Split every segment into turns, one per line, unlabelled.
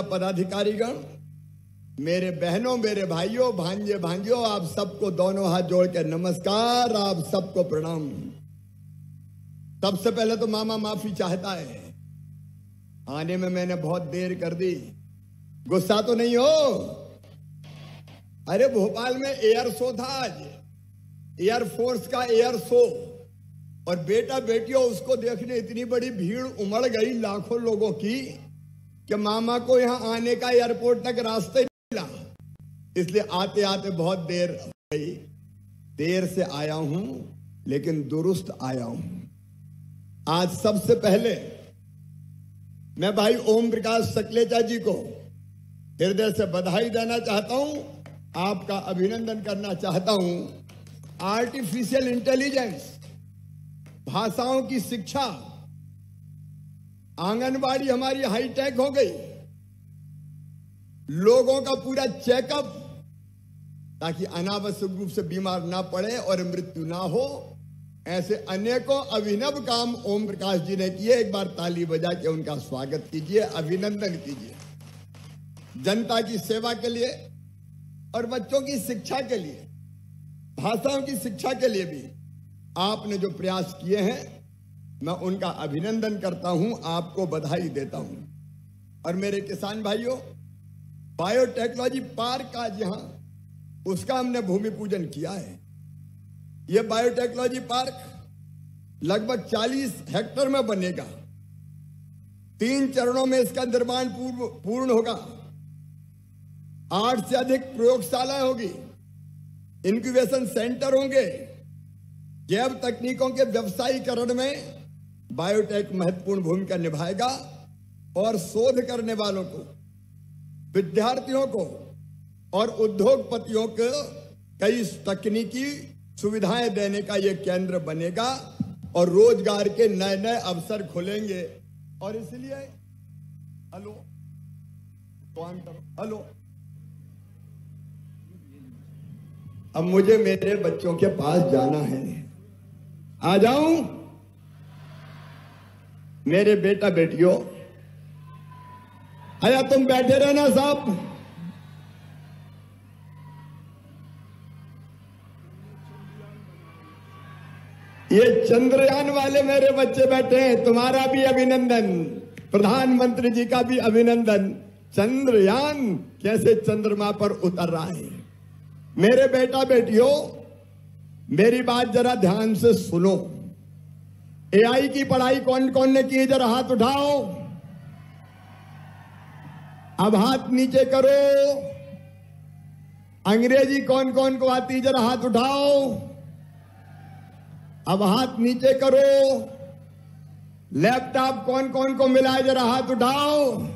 पदाधिकारीगण, मेरे बहनों, मेरे भाइयों, भांजे भांजियों आप सबको दोनों हाथ जोड़ के नमस्कार, आप सबको प्रणाम। सबसे पहले तो मामा माफ़ी चाहता है। आने में मैंने बहुत देर कर दी। गुस्सा तो नहीं हो? अरे, भोपाल में एयर शो था आज। एयरफोर्स का एयर शो। और बेटा बेटियों उसको देखने इतनी बड़ी भीड़ उमड़ गई लाखों लोगों की। कि मामा को यहाँ आने का एयरपोर्ट तक रास्ते नहीं मिला। इसलिए आते आते बहुत देर गई। देर से आया हूँ, लेकिन दुरुस्त आया हूँ। आज सबसे पहले मैं भाई ओम प्रकाश सकलेचा जी को हृदय से बधाई देना चाहता हूँ, आपका अभिनंदन करना चाहता हूँ। आर्टिफिशियल इंटेलिजेंस भाषाओं की शिक्षा आंगनबाड़ी हमारी हाईटेक हो गई। लोगों का पूरा चेकअप ताकि अनावश्यक रूप से बीमार ना पड़े और मृत्यु ना हो। ऐसे अनेकों अभिनव काम ओम प्रकाश जी ने किए। एक बार ताली बजा के उनका स्वागत कीजिए, अभिनंदन कीजिए। जनता की सेवा के लिए और बच्चों की शिक्षा के लिए, भाषाओं की शिक्षा के लिए भी आपने जो प्रयास किए हैं मैं उनका अभिनंदन करता हूँ, आपको बधाई देता हूँ। और मेरे किसान भाइयों बायोटेक्नोलॉजी पार्क का जहाँ उसका हमने भूमि पूजन किया है। यह बायोटेक्नोलॉजी पार्क लगभग 40 हेक्टर में बनेगा। तीन चरणों में इसका निर्माण पूर्ण होगा। आठ से अधिक प्रयोगशालाएँ होगी। इंक्यूबेशन सेंटर होंगे। जैव तकनीकों के व्यवसायीकरण में बायोटेक महत्वपूर्ण भूमिका निभाएगा और शोध करने वालों को, विद्यार्थियों को और उद्योगपतियों को कई तकनीकी सुविधाएँ देने का यह केंद्र बनेगा और रोज़गार के नए नए अवसर खुलेंगे। और इसलिए, हेलो करो हेलो। अब मुझे मेरे बच्चों के पास जाना है। आ जाऊँ? मेरे बेटा बेटियों अया तुम बैठे रहना साहब। ये चंद्रयान वाले मेरे बच्चे बैठे हैं, तुम्हारा भी अभिनंदन, प्रधानमंत्री जी का भी अभिनंदन। चंद्रयान कैसे चंद्रमा पर उतर रहा है? मेरे बेटा बेटियों, मेरी बात जरा ध्यान से सुनो। एआई की पढ़ाई कौन कौन ने की? जरा हाथ उठाओ। अब हाथ नीचे करो। अंग्रेज़ी कौन कौन को आती? है जरा हाथ उठाओ। अब हाथ नीचे करो। लैपटॉप कौन कौन को मिला? है जरा हाथ उठाओ।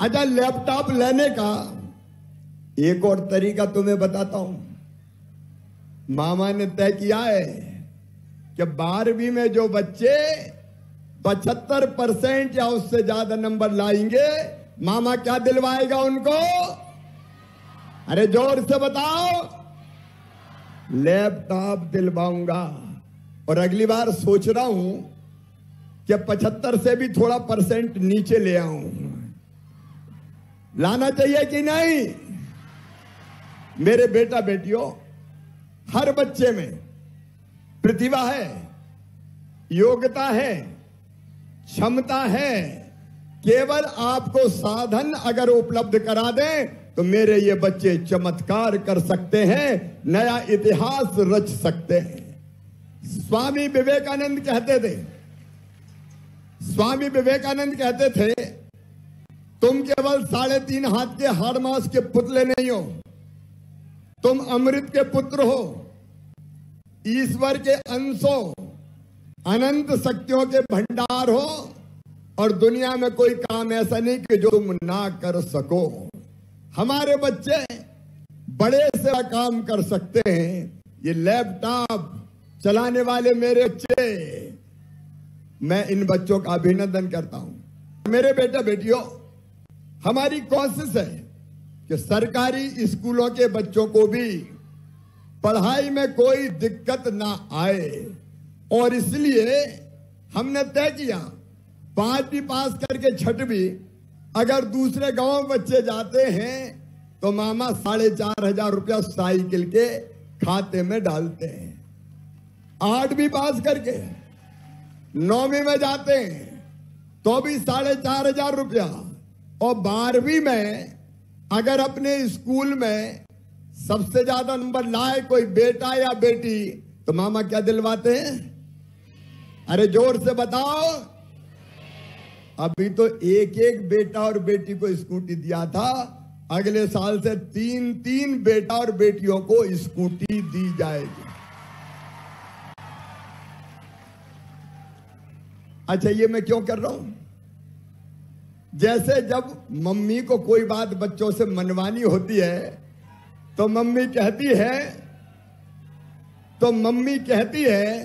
अच्छा लैपटॉप लेने का एक और तरीका तुम्हें बताता हूँ। मामा ने तय किया है कि बारहवीं में जो बच्चे पचहत्तर परसेंट या उससे ज़्यादा नंबर लाएँगे, मामा क्या दिलवाएगा उनको? अरे ज़ोर से बताओ। लैपटॉप दिलवाऊँगा। और अगली बार सोच रहा हूँ कि पचहत्तर से भी थोड़ा परसेंट नीचे ले आऊँ। लाना चाहिए कि नहीं? मेरे बेटा बेटियों हर बच्चे में प्रतिभा है, योग्यता है, क्षमता है, केवल आपको साधन अगर उपलब्ध करा दें तो मेरे ये बच्चे चमत्कार कर सकते हैं, नया इतिहास रच सकते हैं। स्वामी विवेकानंद कहते थे, स्वामी विवेकानंद कहते थे, तुम केवल साढ़े तीन हाथ के हाड़ मास के पुतले नहीं हो, तुम अमृत के पुत्र हो ईश्वर के अंशों, अनंत शक्तियों के भंडार हो, और दुनिया में कोई काम ऐसा नहीं कि जो तुम ना कर सको। हमारे बच्चे बड़े से काम कर सकते हैं। ये लैपटॉप चलाने वाले मेरे बच्चे, मैं इन बच्चों का अभिनंदन करता हूँ। मेरे बेटा बेटियों, हमारी कोशिश है कि सरकारी स्कूलों के बच्चों को भी पढ़ाई में कोई दिक्कत ना आए। और इसलिए हमने तय किया, पांचवी पास करके छठवीं, अगर दूसरे गाँव बच्चे जाते हैं तो मामा साढ़े चार हज़ार रुपया साइकिल के खाते में डालते हैं। आठवीं पास करके नौवीं में जाते हैं तो भी साढ़े चार हज़ार रुपया। और बारहवीं में अगर अपने स्कूल में सबसे ज़्यादा नंबर लाए कोई बेटा या बेटी तो मामा क्या दिलवाते हैं? अरे ज़ोर से बताओ। अभी तो एक एक बेटा और बेटी को स्कूटी दिया था। अगले साल से तीन तीन बेटा और बेटियों को स्कूटी दी जाएगी। अच्छा ये मैं क्यों कर रहा हूँ? जैसे जब मम्मी को कोई बात बच्चों से मनवानी होती है तो मम्मी कहती है तो मम्मी कहती है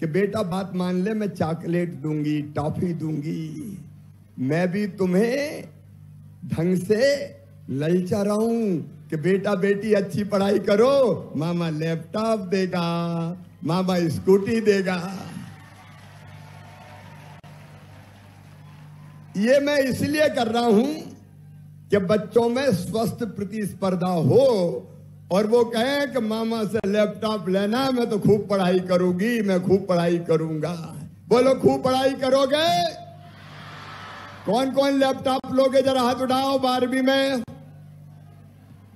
कि बेटा बात मान ले, मैं चॉकलेट दूँगी, टॉफी दूँगी, मैं भी तुम्हें ढंग से ललचा रहा हूँ कि बेटा बेटी अच्छी पढ़ाई करो, मामा लैपटॉप देगा, मामा स्कूटी देगा। ये मैं इसलिए कर रहा हूँ कि बच्चों में स्वस्थ प्रतिस्पर्धा हो और वो कहें कि मामा से लैपटॉप लेना मैं तो खूब पढ़ाई करूँगी, मैं खूब पढ़ाई करूँगा। बोलो, खूब पढ़ाई करोगे? कौन कौन लैपटॉप लोगे? जरा हाथ उठाओ बारहवीं में।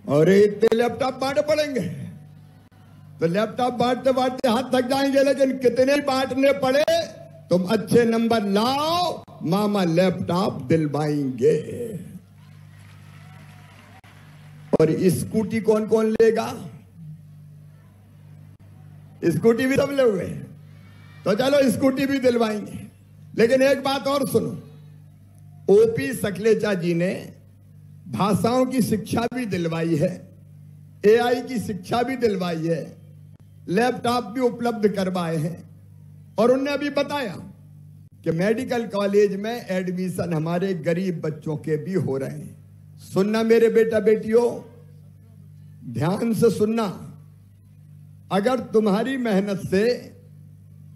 और इतने लैपटॉप बांट पड़ेंगे। तो लैपटॉप बांटते बांटते हाथ थक जाएँगे, लेकिन कितने बांटने पड़े? तुम अच्छे नंबर लाओ, मामा लैपटॉप दिलवाएँगे। और स्कूटी कौन कौन लेगा? स्कूटी भी सब लोगे तो चलो स्कूटी भी दिलवाएँगे। लेकिन एक बात और सुनो। ओपी सकलेचा जी ने भाषाओं की शिक्षा भी दिलवाई है, एआई की शिक्षा भी दिलवाई है, लैपटॉप भी उपलब्ध करवाए हैं। और उनने अभी बताया कि मेडिकल कॉलेज में एडमिशन हमारे गरीब बच्चों के भी हो रहे हैं। सुनना मेरे बेटा बेटियों ध्यान से सुनना। अगर तुम्हारी मेहनत से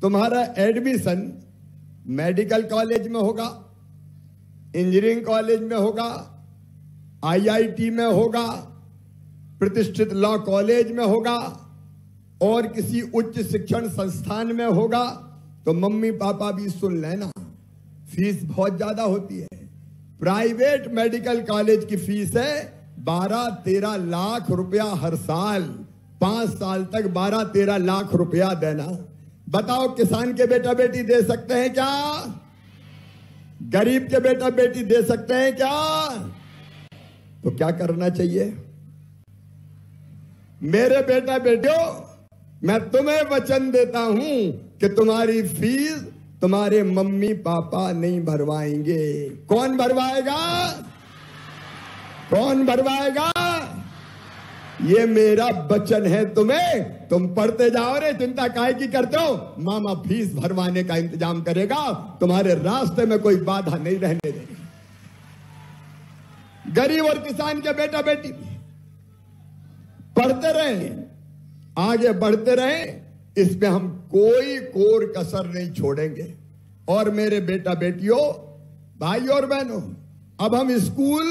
तुम्हारा एडमिशन मेडिकल कॉलेज में होगा, इंजीनियरिंग कॉलेज में होगा, आईआईटी में होगा, प्रतिष्ठित लॉ कॉलेज में होगा, और किसी उच्च शिक्षण संस्थान में होगा तो मम्मी पापा भी सुन लेना। फ़ीस बहुत ज़्यादा होती है। प्राइवेट मेडिकल कॉलेज की फ़ीस है बारह तेरह लाख रुपया हर साल। पाँच साल तक बारह तेरह लाख रुपया देना। बताओ, किसान के बेटा बेटी दे सकते हैं क्या? गरीब के बेटा बेटी दे सकते हैं क्या? तो क्या करना चाहिए? मेरे बेटा बेटियों मैं तुम्हें वचन देता हूँ कि तुम्हारी फ़ीस तुम्हारे मम्मी पापा नहीं भरवाएँगे। कौन भरवाएगा? कौन भरवाएगा ये मेरा वचन है तुम्हें। तुम पढ़ते जाओ रे, चिंता काय की करते हो? मामा फ़ीस भरवाने का इंतज़ाम करेगा। तुम्हारे रास्ते में कोई बाधा नहीं रहने देगी गरीब और किसान के बेटा बेटी पढ़ते रहे, आगे बढ़ते रहे। इसमें हम कोई कोर कसर नहीं छोड़ेंगे। और मेरे बेटा बेटियों भाई और बहनों, अब हम स्कूल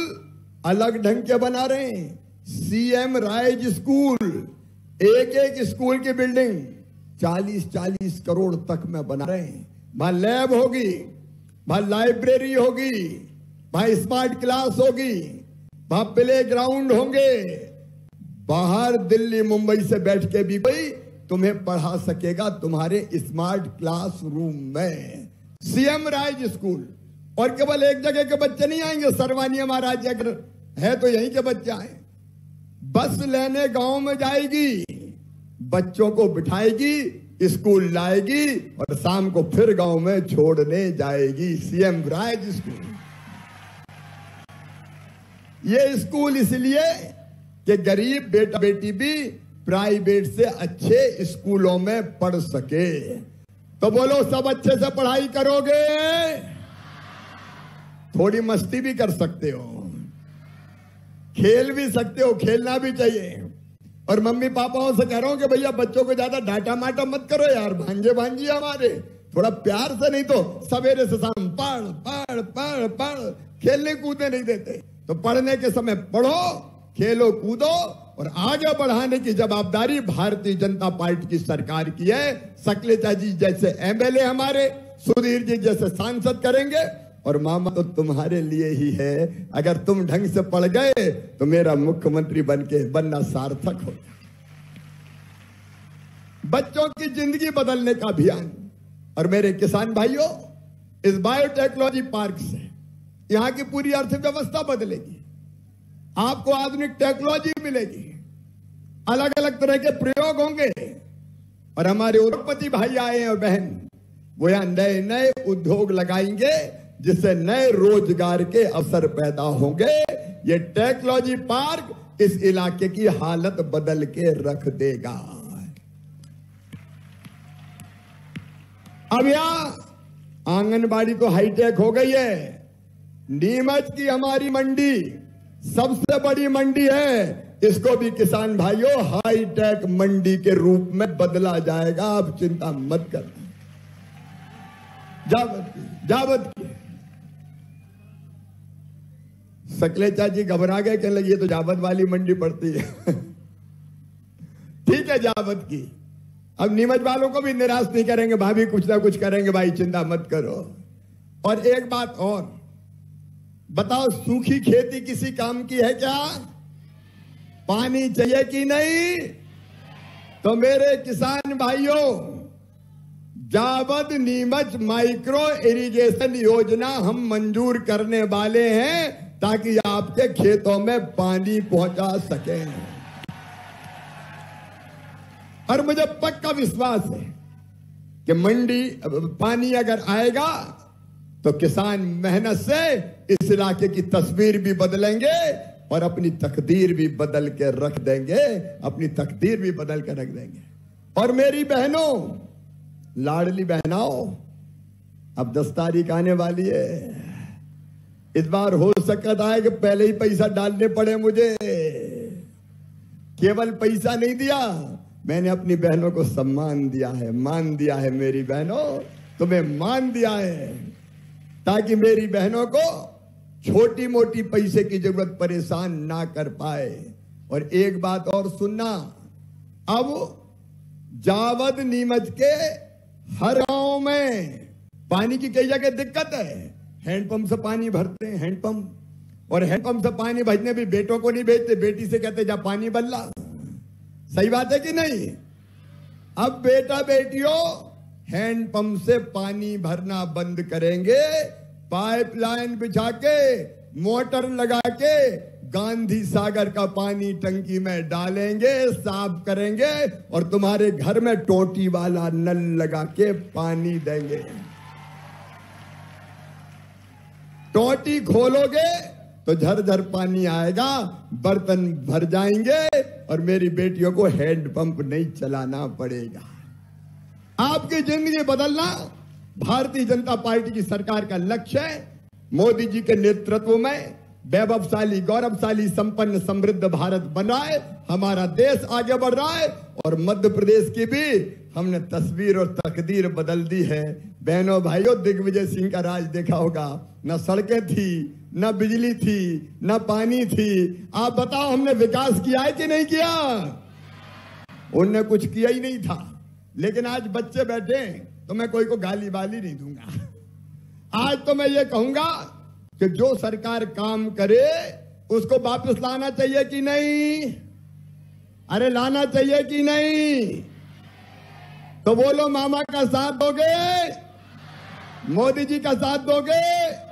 अलग ढंग के बना रहे हैं। सीएम राइज स्कूल एक एक स्कूल की बिल्डिंग 40-40 करोड़ तक में बना रहे हैं। वहाँ लैब होगी वहाँ लाइब्रेरी होगी वहाँ स्मार्ट क्लास होगी वहाँ प्ले ग्राउंड होंगे। बाहर दिल्ली, मुंबई से बैठ के भी कोई तुम्हें पढ़ा सकेगा तुम्हारे स्मार्ट क्लास रूम में सीएम राइज स्कूल और केवल एक जगह के बच्चे नहीं आएँगे सर्वानी महाराज, अगर है तो यहीं के बच्चा है बस लेने गाँव में जाएगी, बच्चों को बिठाएगी, स्कूल लाएगी और शाम को फिर गाँव में छोड़ने जाएगी सीएम राज स्कूल ये स्कूल इसलिए कि गरीब बेटा बेटी भी प्राइवेट से अच्छे स्कूलों में पढ़ सके। तो बोलो, सब अच्छे से पढ़ाई करोगे? थोड़ी मस्ती भी कर सकते हो। खेल भी सकते हो, खेलना भी चाहिए। और मम्मी पापाओं से कह रहा हूँ कि भैया, बच्चों को ज़्यादा डांटा माटा मत करो यार भांजे भांजी हमारे। थोड़ा प्यार से नहीं तो सवेरे से शाम पढ़ पढ़ पढ़ पढ़, खेलने कूदने नहीं देते। तो पढ़ने के समय पढ़ो, खेलो कूदो और आगे बढ़ाने की जवाबदारी भारतीय जनता पार्टी की सरकार की है। सकलेचा जी जैसे एमएलए हमारे, सुधीर जी जैसे सांसद करेंगे। और मामा तो तुम्हारे लिए ही है। अगर तुम ढंग से पढ़ गए तो मेरा मुख्यमंत्री बन के बनना सार्थक हो बच्चों की ज़िंदगी बदलने का अभियान। और मेरे किसान भाइयों, इस बायोटेक्नोलॉजी पार्क से यहाँ की पूरी अर्थव्यवस्था बदलेगी। आपको आधुनिक टेक्नोलॉजी मिलेगी। अलग अलग तरह के प्रयोग होंगे। और हमारे उद्योगपति भाई आए और बहन, वो यहाँ नए नए उद्योग लगाएँगे। जिससे नए रोज़गार के अवसर पैदा होंगे। ये टेक्नोलॉजी पार्क इस इलाके की हालत बदल के रख देगा। अब यहाँ आंगनबाड़ी तो हाईटेक हो गई है। नीमच की हमारी मंडी सबसे बड़ी मंडी है। इसको भी किसान भाइयों हाईटेक मंडी के रूप में बदला जाएगा। आप चिंता मत करना। जावत की जावत की। सकलेचा जी घबरा गए, कहने लगे, ये तो जावत वाली मंडी पड़ती है। ठीक है जावत की। अब नीमच वालों को भी निराश नहीं करेंगे, भाभी कुछ ना कुछ करेंगे, भाई चिंता मत करो। और एक बात और, बताओ सूखी खेती किसी काम की है क्या? पानी चाहिए कि नहीं? तो मेरे किसान भाइयों जावद नीमच माइक्रो इरिगेशन योजना हम मंजूर करने वाले हैं। ताकि आपके खेतों में पानी पहुँचा सकें। और मुझे पक्का विश्वास है कि मंडी, पानी अगर आएगा तो किसान मेहनत से इस इलाके की तस्वीर भी बदलेंगे और अपनी तकदीर भी बदल के रख देंगे, अपनी तकदीर भी बदल के रख देंगे। और मेरी बहनों, लाडली बहनाओ, अब दस तारीख आने वाली है। इस बार हो सकता है कि पहले ही पैसा डालने पड़े मुझे। केवल पैसा नहीं दिया, मैंने अपनी बहनों को सम्मान दिया है, मान दिया है मेरी बहनों, तुम्हें मान दिया है, ताकि मेरी बहनों को छोटी मोटी पैसे की ज़रूरत परेशान ना कर पाए। और एक बात और सुनना, अब जावद नीमच के हर गाँव में पानी की कई जगह दिक्कत है। हैंडपंप से पानी भरते हैं हैंडपंप और हैंडपंप से पानी भरने भी बेटों को नहीं भेजते, बेटी से कहते, जा पानी बल्ला सही बात है कि नहीं? अब बेटा बेटियों हैंडपंप से पानी भरना बंद करेंगे, पाइपलाइन बिछा के मोटर लगा के गांधी सागर का पानी टंकी में डालेंगे, साफ़ करेंगे, और तुम्हारे घर में टोटी वाला नल लगा के पानी देंगे। टोटी खोलोगे तो झरझर पानी आएगा, बर्तन भर जाएँगे और मेरी बेटियों को हैंड पंप नहीं चलाना पड़ेगा। आपकी ज़िंदगी बदलना भारतीय जनता पार्टी की सरकार का लक्ष्य है। मोदी जी के नेतृत्व में वैभवशाली, गौरवशाली, संपन्न, समृद्ध भारत बनाए हमारा देश आगे बढ़ रहा है और मध्य प्रदेश की भी हमने तस्वीर और तकदीर बदल दी है। बहनों, भाइयों, दिग्विजय सिंह का राज देखा होगा। न सड़कें थी, न बिजली थी, न पानी थी। आप बताओ, हमने विकास किया है कि नहीं किया? उनने कुछ किया ही नहीं था। लेकिन आज बच्चे बैठे तो मैं कोई को गाली बाली नहीं दूँगा। आज तो मैं ये कहूँगा कि जो सरकार काम करे, उसको वापस लाना चाहिए कि नहीं? अरे, लाना चाहिए कि नहीं? तो बोलो, मामा का साथ दोगे? मोदी जी का साथ दोगे?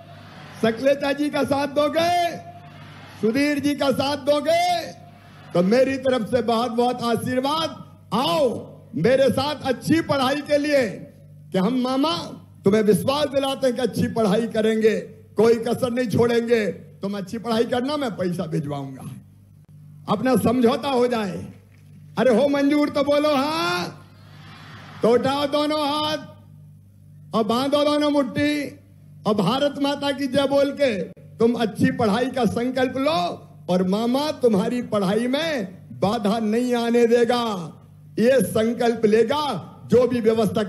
सकलेचा जी का साथ दोगे? सुधीर जी का साथ दोगे? तो मेरी तरफ़ से बहुत बहुत आशीर्वाद। आओ, मेरे साथ अच्छी पढ़ाई के लिए। कि हम मामा तुम्हें विश्वास दिलाते हैं कि अच्छी पढ़ाई करेंगे, कोई कसर नहीं छोड़ेंगे। तुम अच्छी पढ़ाई करना, मैं पैसा भिजवाऊँगा। अपना समझौता हो जाए। अरे हो मंजूर तो बोलो हाँ। तो उठाओ दोनों हाथ और बांधो दोनों मुट्ठी। और भारत माता की जय बोल के तुम अच्छी पढ़ाई का संकल्प लो और मामा तुम्हारी पढ़ाई में बाधा नहीं आने देगा। ये संकल्प लेगा, जो भी व्यवस्था